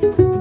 Bye.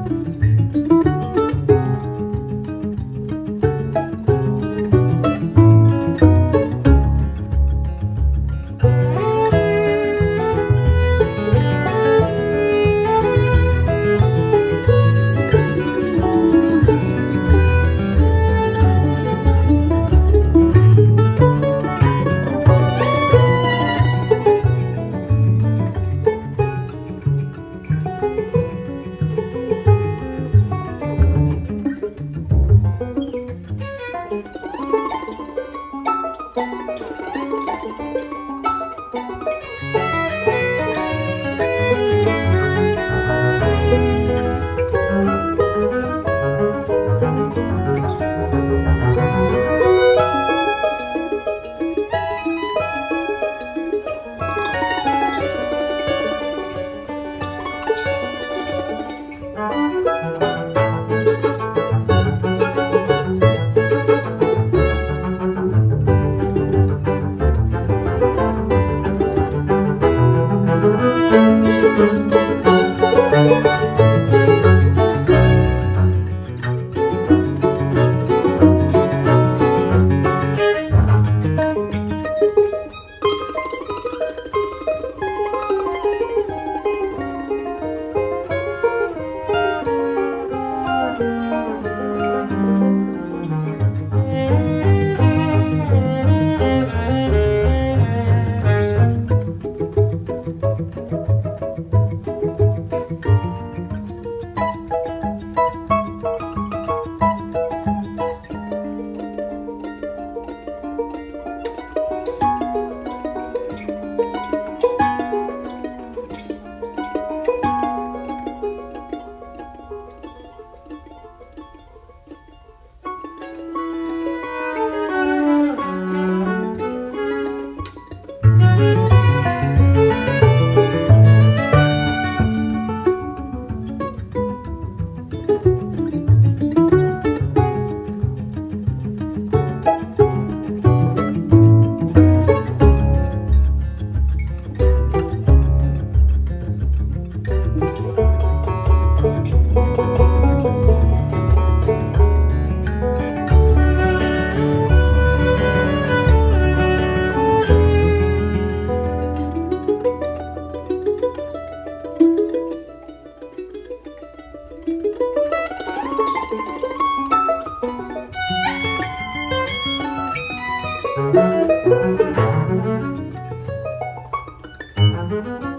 Música 음 Thank you.